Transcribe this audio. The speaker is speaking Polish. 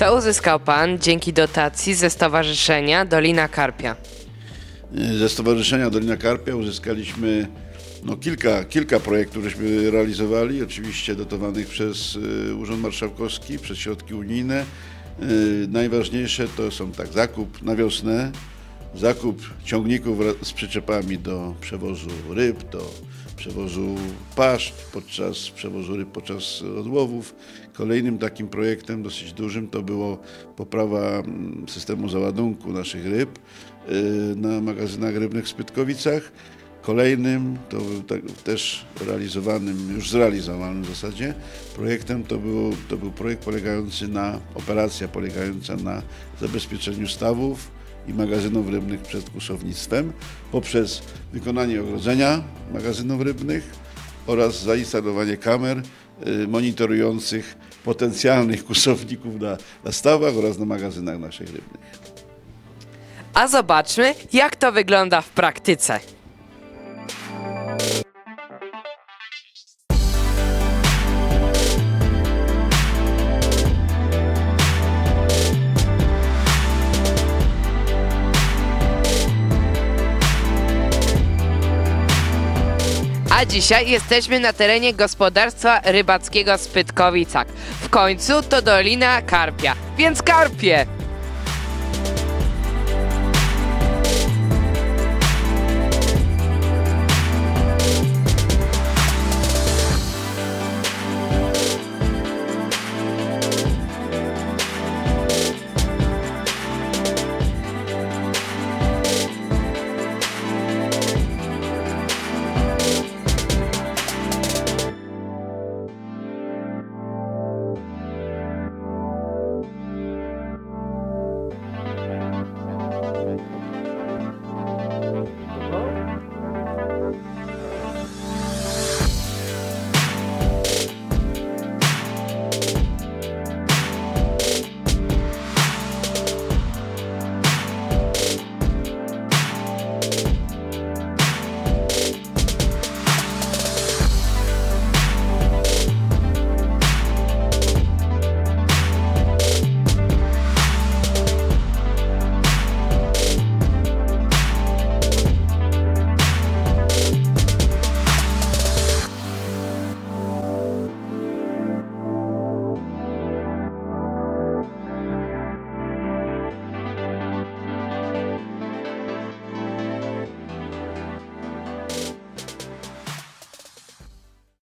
Co uzyskał Pan dzięki dotacji ze Stowarzyszenia Dolina Karpia? Ze Stowarzyszenia Dolina Karpia uzyskaliśmy no, kilka, kilka projektów, żeśmy realizowali, oczywiście dotowanych przez y, Urząd Marszałkowski, przez środki unijne. Y, najważniejsze to są tak, zakup na wiosnę, zakup ciągników z przyczepami do przewozu ryb, do przewozu pasz podczas przewozu ryb podczas odłowów. Kolejnym takim projektem dosyć dużym to było poprawa mm, systemu załadunku naszych ryb y, na magazynach rybnych w Spytkowicach. Kolejnym, to tak, też realizowanym, już zrealizowanym w zasadzie projektem, to był, to był projekt polegający na, operacja polegająca na zabezpieczeniu stawów i magazynów rybnych przed kusownictwem poprzez wykonanie ogrodzenia magazynów rybnych oraz zainstalowanie kamer y, monitorujących potencjalnych kusowników na, na stawach oraz na magazynach naszych rybnych. A zobaczmy, jak to wygląda w praktyce. A dzisiaj jesteśmy na terenie gospodarstwa rybackiego Spytkowicach. W końcu to Dolina Karpia, więc karpie!